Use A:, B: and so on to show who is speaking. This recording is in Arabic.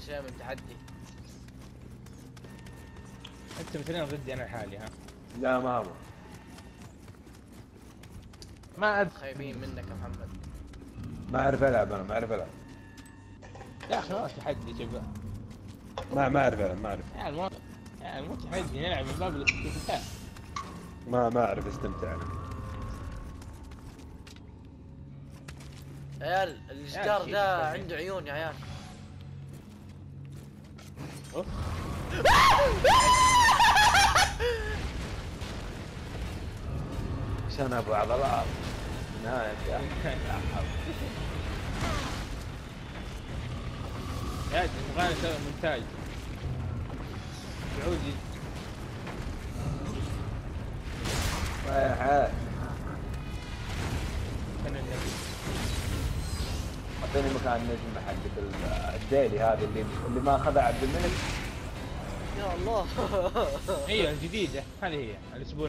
A: شيء من تحدي.
B: أنت مثلين ضدي أنا لحالي ها؟
C: لا ما هو.
B: ما ادري
A: خايبين منك يا محمد.
C: ما أعرف ألعب أنا ما أعرف ألعب.
B: يا أخي ما تحدي شباب
C: ما ما أعرف ألعب ما أعرف.
B: يعني مو يعني مو تحدي نلعب من باب الاستمتاع.
C: ما ما أعرف استمتع. أنا
A: عيال الجدار ده. عنده عيون يا عيال.
C: عشان أبو عضلات. نهاية يا
B: يا أخي نبغى نسوي مونتاج سعودي
C: يا أعطيني مكان النجم حق ال- الديلي هذه اللي اللي ما أخذها عبد الملك.
A: يا الله.
B: هي الجديدة هذه هي الأسبوع